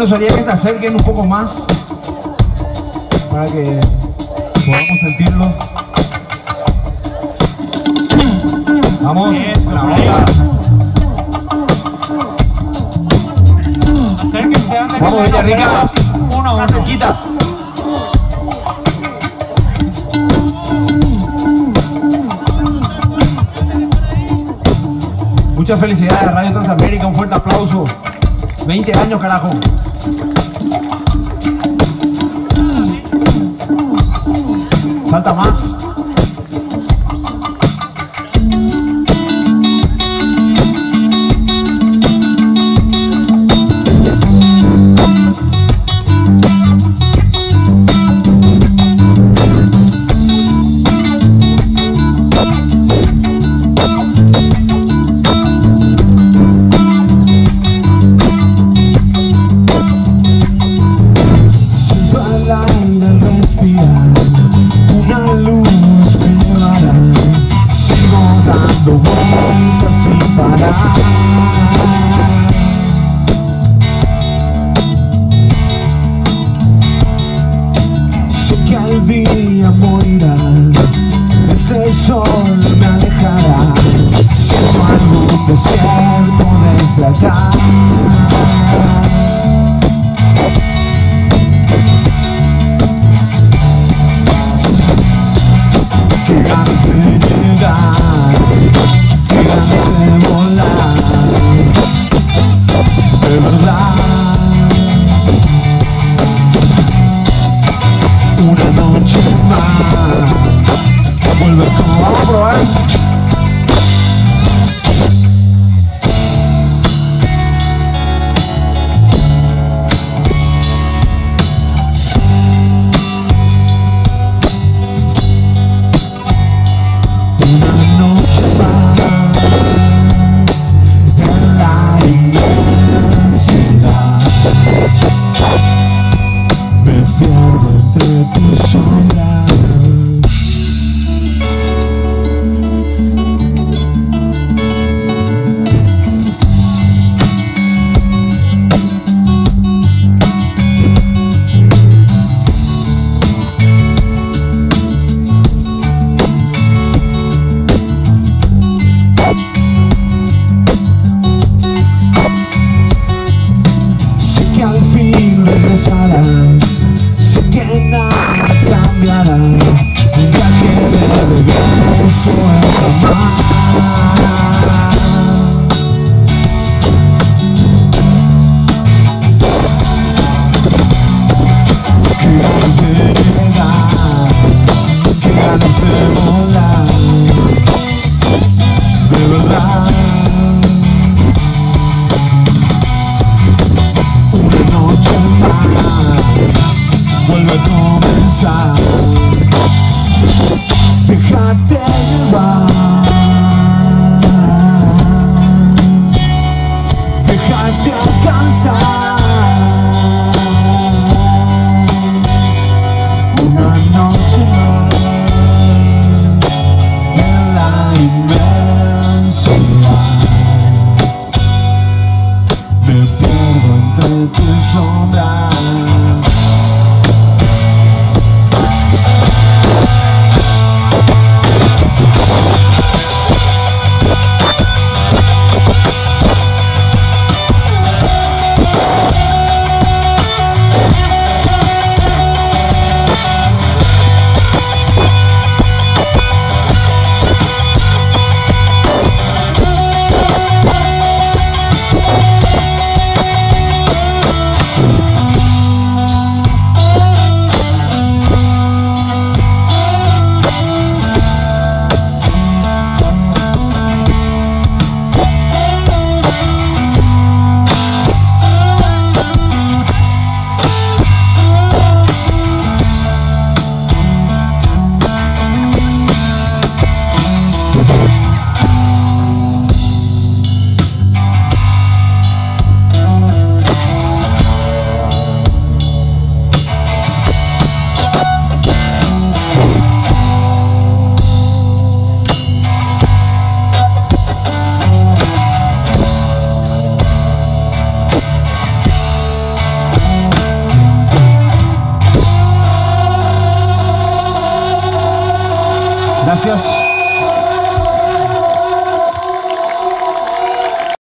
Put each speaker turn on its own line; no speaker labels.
Bueno sería que se acerquen un poco más para que podamos sentirlo. Vamos, la Vamos, Villarrica.
Uno,
Una cerquita. Muchas felicidades a Radio Transamérica, un fuerte aplauso. 20 años, carajo. Falta más.
Al día morirá, este sol me alejará. Siento algún desierto desde acá. Nada cambiará, ya que de regreso es. child